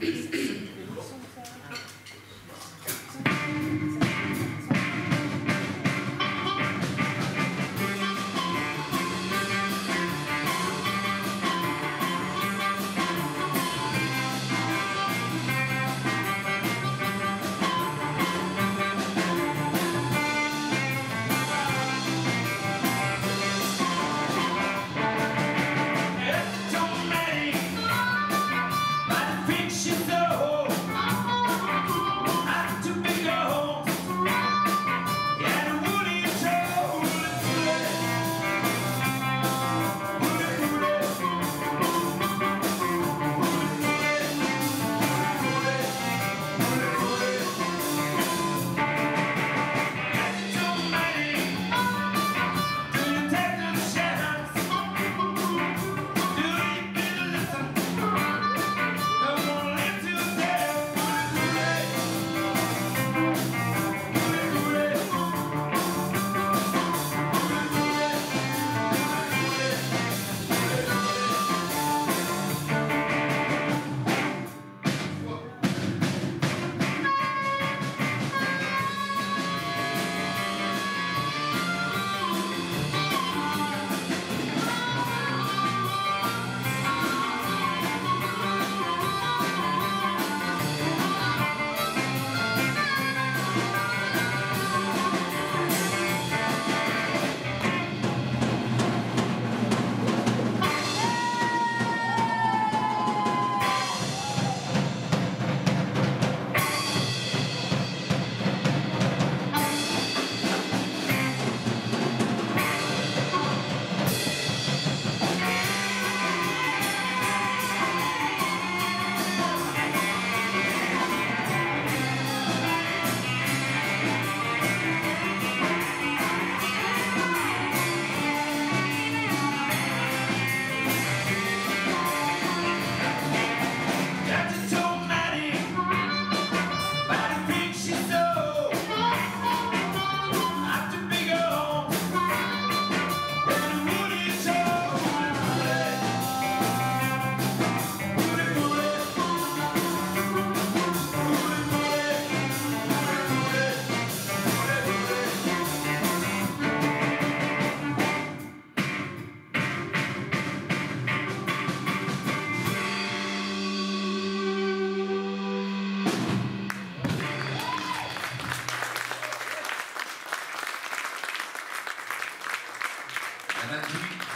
Qui sont And then